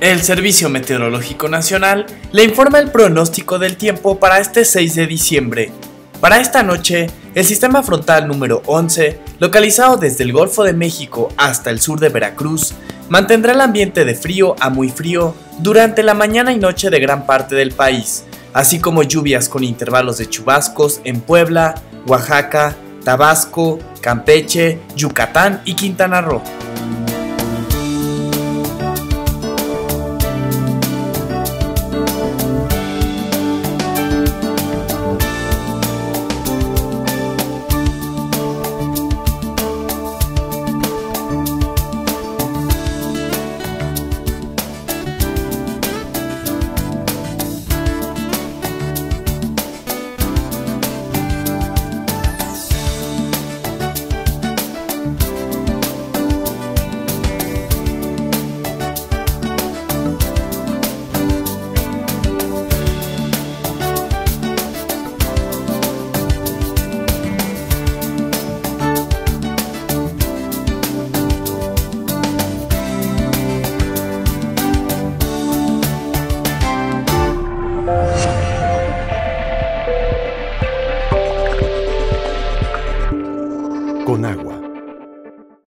El Servicio Meteorológico Nacional le informa el pronóstico del tiempo para este 6 de diciembre. Para esta noche, el sistema frontal número 11, localizado desde el Golfo de México hasta el sur de Veracruz, mantendrá el ambiente de frío a muy frío durante la mañana y noche de gran parte del país, así como lluvias con intervalos de chubascos en Puebla, Oaxaca, Tabasco, Campeche, Yucatán y Quintana Roo. con agua.